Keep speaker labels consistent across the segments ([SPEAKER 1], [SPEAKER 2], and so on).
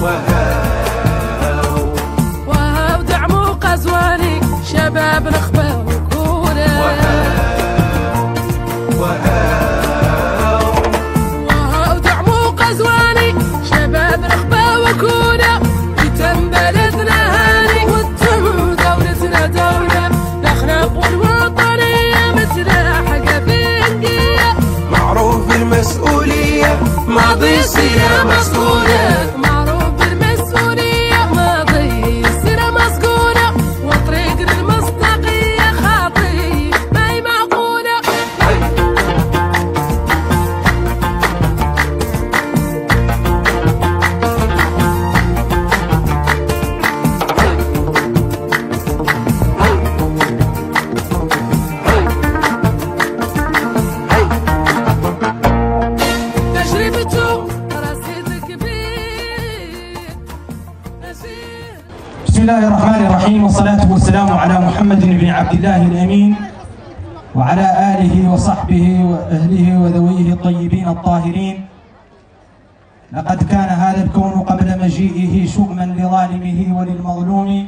[SPEAKER 1] وهاو وهاو دعموا قزواني شباب نخبه وكونا وهاو وهاو وهاو دعموا قزواني شباب نخبه وكونا بتم بلدنا
[SPEAKER 2] هاني
[SPEAKER 3] وتم دولتنا دولة الأخلاق الوطنية متلاحقة في الجية معروف
[SPEAKER 4] المسؤولية
[SPEAKER 3] ماضي صيام مسؤولية
[SPEAKER 2] الله الرحمن الرحيم والصلاة والسلام على محمد بن عبد الله الأمين وعلى آله وصحبه وأهله وذويه الطيبين الطاهرين لقد كان هذا الكون قبل مجيئه شؤما لظالمه وللمظلوم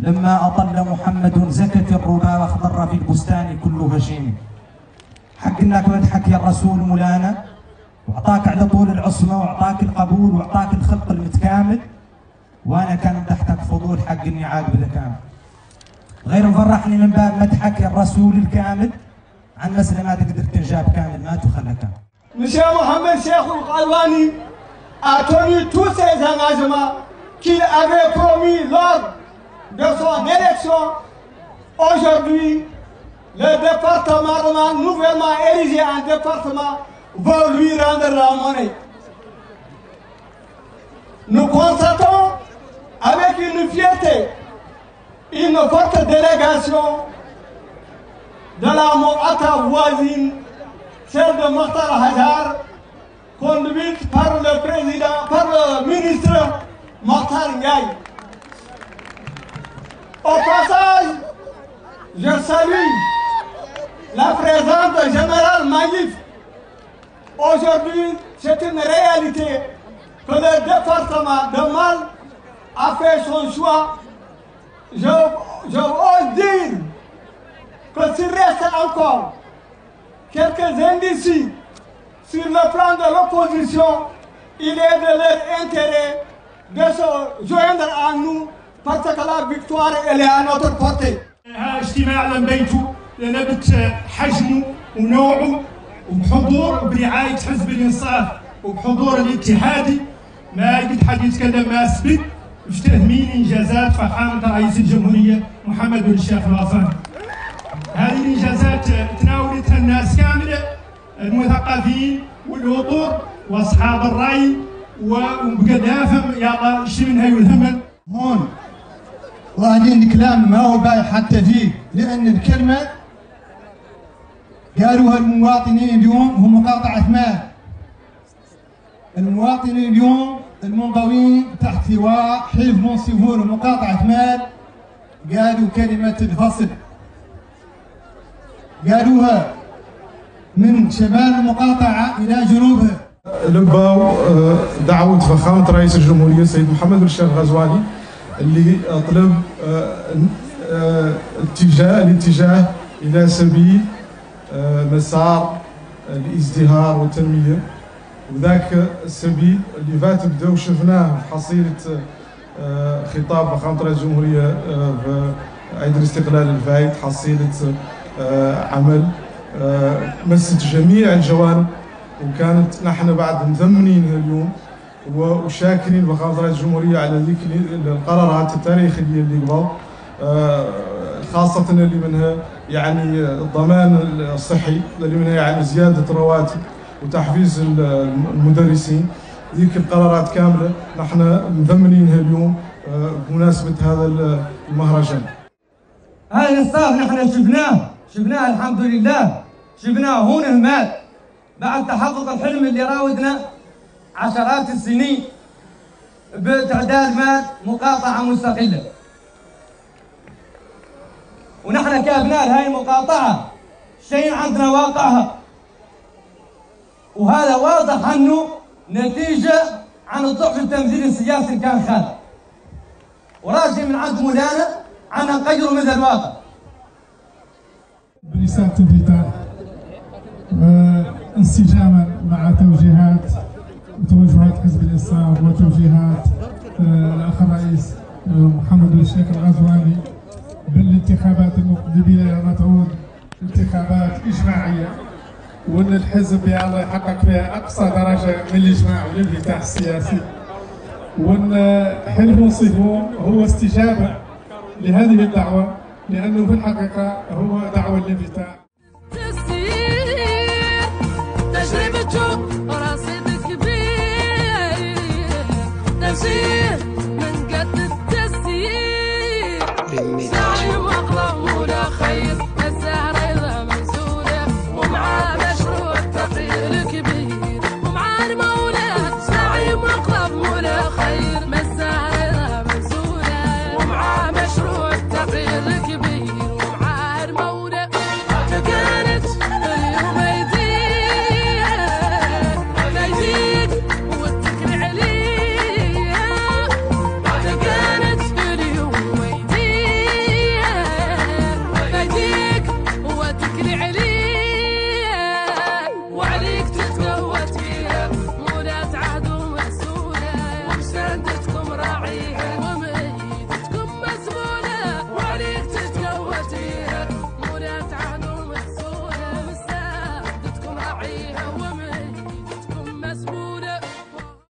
[SPEAKER 2] لما أطل محمد زكت الربا واخضر في البستان كل هشيم حق انك مدحك يا الرسول مولانا واعطاك على طول العصمه واعطاك القبول واعطاك الخلق المتكامل وأنا كان تحتك يقول حق النعاد بالكامل غير مفرحني من باب مدحك الرسول الكامل. عن مسألة ما تقدر تنجاب كامل ما تخلى كامل.
[SPEAKER 5] مشي محمد شيخ القلواني. أعطوني توسي زن عجمة كي أغري برومي لور دسوا ديريكسو أجردوي le département de ma nouvellement érigé en département va lui rendre une fierté une forte délégation de la Moata voisine, celle de Mokhtar Hajar, conduite par le président, par le ministre Mokhtar Ndiaye. Au passage, je salue la présence de Général Maïf. Aujourd'hui, c'est une réalité que le département de Mal a fait son choix. Je, je ose dire que s'il reste encore quelques indices sur le plan de l'opposition, il est de leur intérêt de se joindre à nous parce que la victoire elle est à notre portée.
[SPEAKER 6] لنبت حجمه ونوعه وبحضور وبرعاية حزب الإنصاف وبحضور الاتحادي ما قد حد يتكلم ما سبق باش تهمين إنجازات فخامة رئيس الجمهورية محمد بن الشيخ الغزالي هذه الإنجازات تناولتها الناس كاملة المثقفين والعطور وأصحاب الرأي وبقدافهم يلا إيش منها يلهمن
[SPEAKER 7] هون وقاعدين كلام ما هو باي حتى فيه لأن الكلمة قالوها المواطنين اليوم هم مقاطعة مال المواطنين اليوم المنضوين تحت لواء حلف منصفون ومقاطعة مال. قالوا كلمة الفصل. قالوها من شمال المقاطعة إلى جنوبها.
[SPEAKER 8] لبوا آه، دعوة فخامة رئيس الجمهورية السيد محمد بن الشيخ الغزواني اللي طلب آه، آه، اتجاه الاتجاه إلى سبيل مسار الازدهار والتنمية. وذاك السبيل اللي فات بدا وشفناه في حصيلة آه، خطاب فخامة رئيس الجمهورية آه، في عيد الاستقلال الفايت حصيلة آه، عمل. مست جميع الجوانب وكانت نحن بعد مثمنينها اليوم وشاكرين فخامة رئيس الجمهورية على ذيك ال- القرارات التاريخية اللي قبل خاصة اللي منها يعني الضمان الصحي اللي منها يعني زيادة رواتب. وتحفيز ال- المدرسين. ذيك القرارات كاملة. نحن مثمنينها اليوم آه، بمناسبة هذا المهرجان.
[SPEAKER 9] هذا الانصاف نحن شفناه. شفناه الحمد لله. شفناه هون المال بعد تحقق الحلم اللي راودنا عشرات السنين بتعداد مال مقاطعة مستقلة. ونحن كأبناء هاي المقاطعة شيء عندنا واقعها. وهذا واضح عنه نتيجة عن الضعف التمثيلي السياسي اللي كان خالد. وراجع من عند مولانا عن نغيره من الواقع.
[SPEAKER 10] بلسان الختام انسجاما مع توجيهات وتوجهات حزب الإنصاف وتوجيهات آه، الأخ الرئيس آه، محمد الشيخ الغزواني بالانتخابات المقبلة بما تعود انتخابات إجماعية. وإن الحزب الله يحقق فيها أقصى درجة من الإجماع والانفتاح السياسي. وإن حلف صفون هو استجابة لهذه الدعوة لأنه في الحقيقة هو دعوة الانفتاح